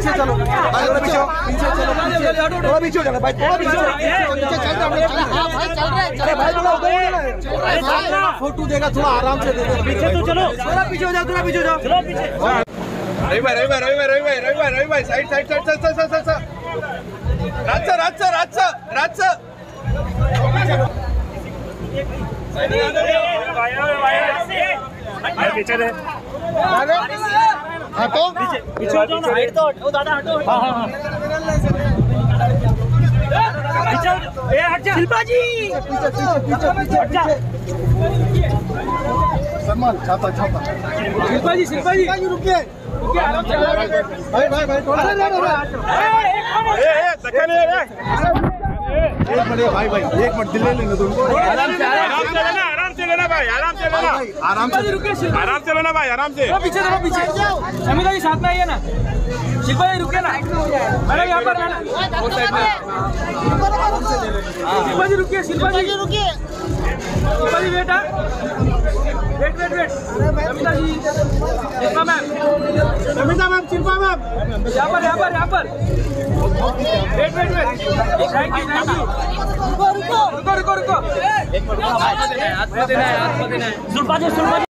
पीछे चलो भाई थोड़ा पीछे हो, पीछे चलो पीछे थोड़ा पीछे हो जाना भाई थोड़ा पीछे हो पीछे लोग चलते अरे भाई थोड़ा उधर हो फ़ोटो देगा थोड़ा आराम से दे दे पीछे तो चलो थोड़ा पीछे हो जाओ थोड़ा पीछे हो जाओ चलो पीछे रवी भाई रवी भाई रवी भाई रवी भाई रवी भाई रवी भाई side side side side side side side राजचा राजचा राजचा राजचा पीछे दे हटो पीछे हो जाओ ना साइड तो हटो दादा हटो हाँ हाँ हाँ पीछे। ए हट जा शिल्पा जी पीछे पीछे पीछे पीछे पीछे सलमान छाता छाता शिल्पा जी शिल्पा जी भाई रुकिए भाई भाई भाई थोड़ा ए ए धक्का नहीं रे एक मिनट भाई भाई एक मिनट दिल्ली लेने दो उनको आराम से आराम से लेना भाई आराम से लेना आराम से। रुके आराम से लेना भाई आराम से। पीछे देखो पीछे। समीरा जी साथ में आइए ना। शिल्पा जी रुके ना। मैडम यहाँ पर शिल्पा जी रुकिए शिल्पा जी। रुकिए Shilpa ji wait wait wait wait Sameera ji Shilpa ma'am. Sameera ma'am Shilpa ma'am. यहाँ पर यहाँ पर यहाँ पर। Wait wait wait thank you thank you रुको रुको रुको रुको रुको। सुनपा जी सुनपा